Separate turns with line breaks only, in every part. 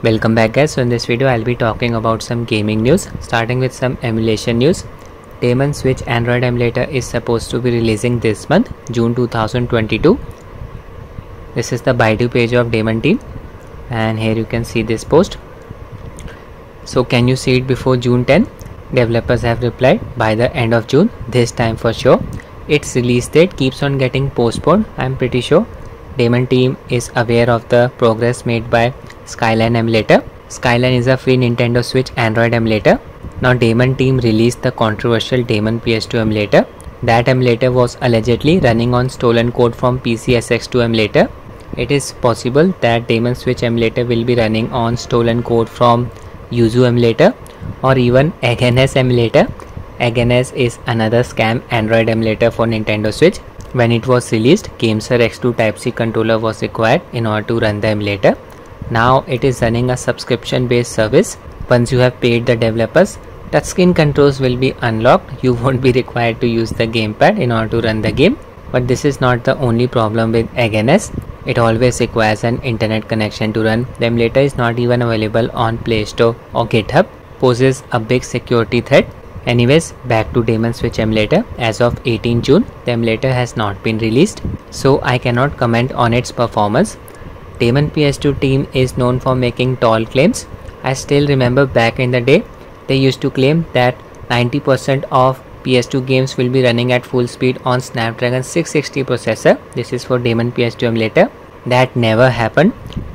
Welcome back guys. So in this video I'll be talking about some gaming news starting with some emulation news. Damon Switch Android emulator is supposed to be releasing this month June 2022. This is the Baidu page of Damon team and here you can see this post. So can you see it before June 10? Developers have replied by the end of June this time for sure. Its release date keeps on getting postponed I'm pretty sure. Damon team is aware of the progress made by Skyline emulator. Skyline is a free Nintendo Switch Android emulator. Now Damon team released the controversial Damon PS2 emulator. That emulator was allegedly running on stolen code from PCSX2 emulator. It is possible that Damon Switch emulator will be running on stolen code from Yuzu emulator or even EggNS emulator. EggNS is another scam Android emulator for Nintendo Switch. When it was released, GameSir X2 Type-C controller was required in order to run the emulator. Now it is running a subscription based service. Once you have paid the developers, touchscreen controls will be unlocked. You won't be required to use the gamepad in order to run the game. But this is not the only problem with EggNS. It always requires an internet connection to run. The emulator is not even available on Play Store or GitHub. Poses a big security threat. Anyways, back to Damon Switch emulator. As of 18 June, the emulator has not been released, so I cannot comment on its performance. Damon PS2 team is known for making tall claims. I still remember back in the day, they used to claim that 90% of PS2 games will be running at full speed on Snapdragon 660 processor. This is for Damon PS2 emulator. That never happened.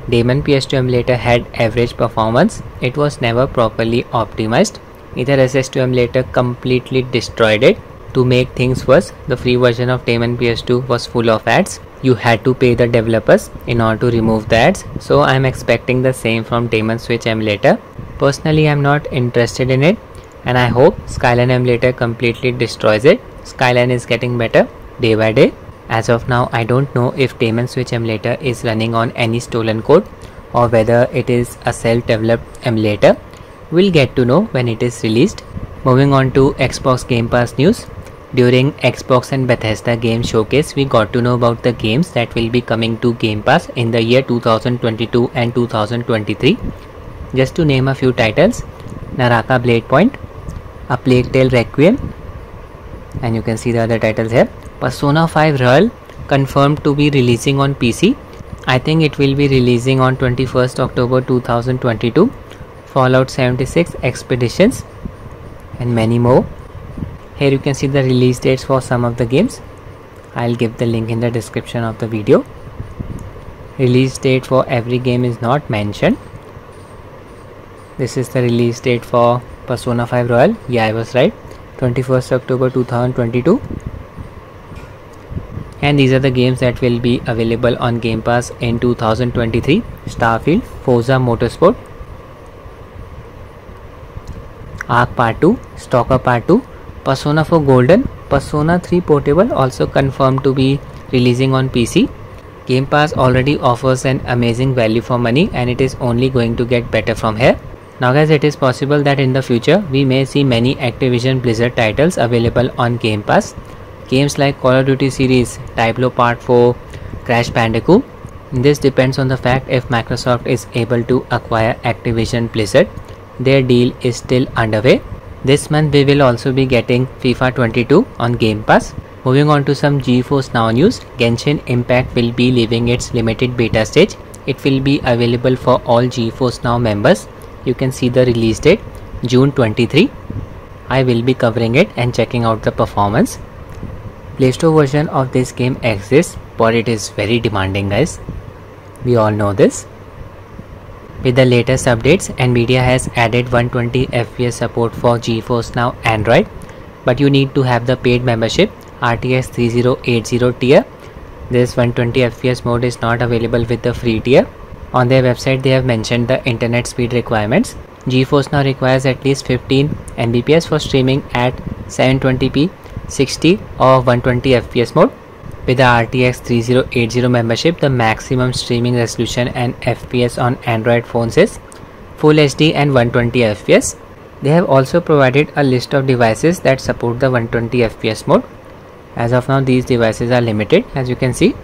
Damon PS2 emulator had average performance. It was never properly optimized. AetherSX2 emulator completely destroyed it. To make things worse, the free version of Damon PS2 was full of ads. You had to pay the developers in order to remove the ads. So i'm expecting the same from Damon Switch emulator personally i'm not interested in it and i hope skyline emulator completely destroys it. Skyline is getting better day by day. As of now i don't know if Damon Switch emulator is running on any stolen code or whether it is a self-developed emulator we'll get to know when it is released moving on to xbox game pass news during Xbox and Bethesda Game Showcase, we got to know about the games that will be coming to Game Pass in the year 2022 and 2023. Just to name a few titles Naraka Blade Point, A Plague Tale Requiem, and you can see the other titles here. Persona 5 Royal confirmed to be releasing on PC. I think it will be releasing on 21st October 2022. Fallout 76 Expeditions, and many more. Here you can see the release dates for some of the games. I'll give the link in the description of the video. Release date for every game is not mentioned. This is the release date for Persona 5 Royal. Yeah I was right. 21st October 2022 and these are the games that will be available on Game Pass in 2023 Starfield, Forza Motorsport, Ark Part 2, Stalker Part 2, Persona 4 Golden, Persona 3 Portable also confirmed to be releasing on PC. Game Pass already offers an amazing value for money and it is only going to get better from here. Now guys it is possible that in the future we may see many Activision Blizzard titles available on Game Pass. Games like Call of Duty series, Diablo Part 4, Crash Bandicoot. This depends on the fact if Microsoft is able to acquire Activision Blizzard. Their deal is still underway this month we will also be getting FIFA 22 on Game Pass. Moving on to some GeForce Now news, Genshin Impact will be leaving its limited beta stage. It will be available for all GeForce Now members. You can see the release date June 23. I will be covering it and checking out the performance. Play Store version of this game exists but it is very demanding guys. We all know this. With the latest updates, Nvidia has added 120 FPS support for GeForce Now Android, but you need to have the paid membership RTX 3080 tier. This 120 FPS mode is not available with the free tier. On their website, they have mentioned the internet speed requirements. GeForce Now requires at least 15 Mbps for streaming at 720p 60 or 120 FPS mode with the RTX 3080 membership, the maximum streaming resolution and FPS on Android phones is Full HD and 120 FPS. They have also provided a list of devices that support the 120 FPS mode. As of now, these devices are limited as you can see.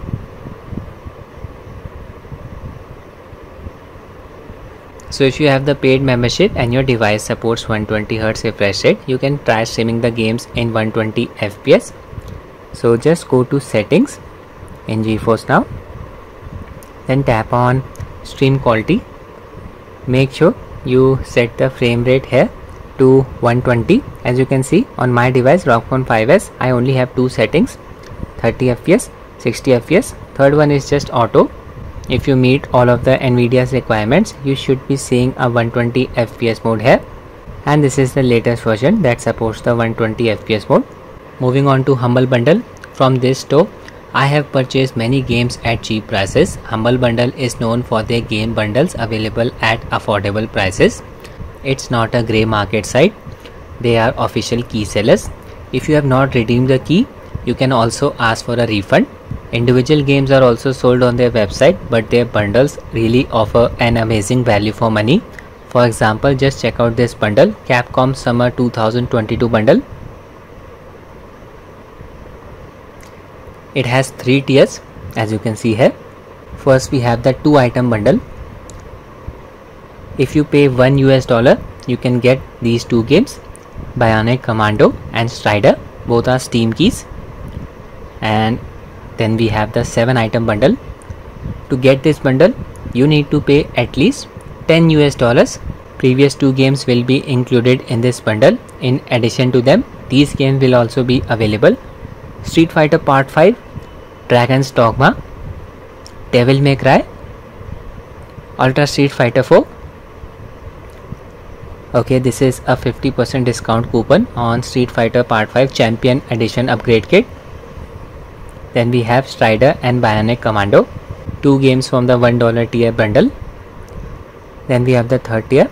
so if you have the paid membership and your device supports 120Hz refresh rate you can try streaming the games in 120 fps so just go to settings in GeForce now then tap on stream quality. Make sure you set the frame rate here to 120 as you can see on my device ROG Phone 5s I only have two settings 30 fps 60 fps third one is just auto. If you meet all of the nvidia's requirements you should be seeing a 120 fps mode here. And this is the latest version that supports the 120 fps mode moving on to humble bundle from this store I have purchased many games at cheap prices. Humble Bundle is known for their game bundles available at affordable prices. It's not a grey market site. They are official key sellers. If you have not redeemed the key, you can also ask for a refund. Individual games are also sold on their website, but their bundles really offer an amazing value for money. For example, just check out this bundle Capcom Summer 2022 bundle it has three tiers as you can see here. First we have the two item bundle. If you pay 1 US dollar you can get these two games Bionic Commando and Strider. Both are steam keys. And then we have the 7 item bundle. To get this bundle you need to pay at least 10 US dollars. Previous two games will be included in this bundle. In addition to them these games will also be available Street Fighter Part 5, Dragon's Dogma, Devil May Cry, Ultra Street Fighter 4. Okay, this is a 50% discount coupon on Street Fighter Part 5 Champion Edition upgrade kit. Then we have Strider and Bionic Commando, two games from the $1 tier bundle. Then we have the third tier.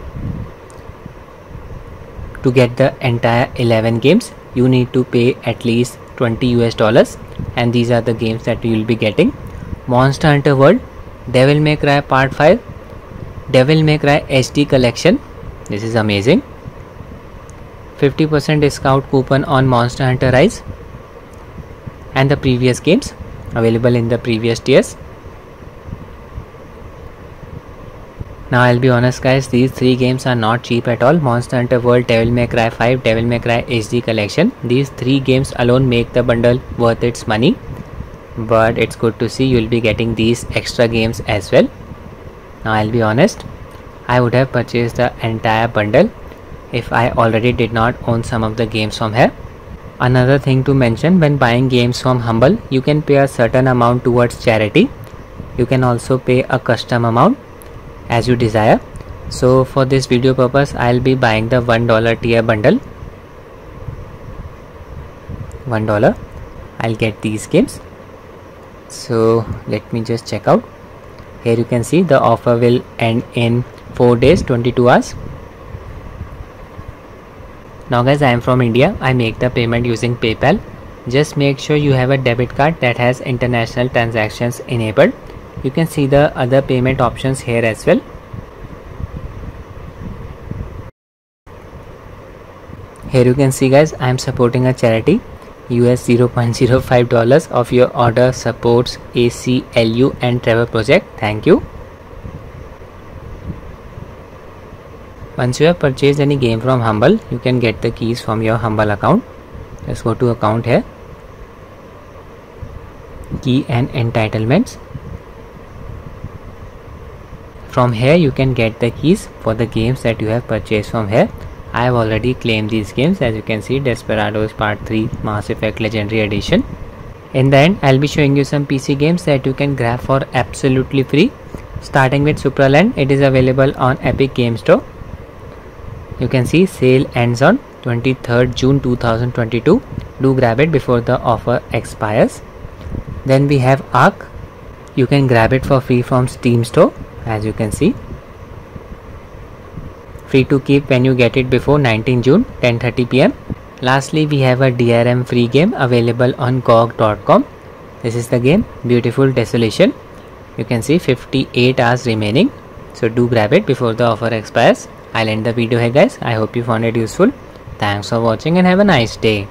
To get the entire 11 games, you need to pay at least 20 US dollars and these are the games that you will be getting. Monster Hunter World Devil May Cry Part 5 Devil May Cry HD Collection. This is amazing. 50% discount coupon on Monster Hunter Rise and the previous games available in the previous tiers Now I'll be honest guys, these three games are not cheap at all. Monster Hunter World, Devil May Cry 5, Devil May Cry HD Collection. These three games alone make the bundle worth its money. But it's good to see you'll be getting these extra games as well. Now I'll be honest, I would have purchased the entire bundle if I already did not own some of the games from here. Another thing to mention when buying games from Humble, you can pay a certain amount towards charity. You can also pay a custom amount as you desire. So for this video purpose I'll be buying the one dollar tier bundle. One dollar. I'll get these games. So let me just check out. Here you can see the offer will end in 4 days 22 hours. Now guys I am from India. I make the payment using PayPal. Just make sure you have a debit card that has international transactions enabled you can see the other payment options here as well. Here you can see guys i am supporting a charity us 0.05 dollars of your order supports aclu and trevor project. Thank you. Once you have purchased any game from humble you can get the keys from your humble account. Let's go to account here. Key and entitlements from here you can get the keys for the games that you have purchased from here I have already claimed these games as you can see Desperados Part 3 Mass Effect Legendary Edition. In the end I'll be showing you some PC games that you can grab for absolutely free. Starting with Supraland it is available on Epic Game Store. You can see sale ends on 23rd June 2022. Do grab it before the offer expires. Then we have Ark. You can grab it for free from Steam Store as you can see. Free to keep when you get it before 19 June 10:30 pm lastly we have a DRM free game available on GOG.com this is the game. Beautiful desolation. You can see 58 hours remaining. So do grab it before the offer expires. I'll end the video here guys. I hope you found it useful. Thanks for watching and have a nice day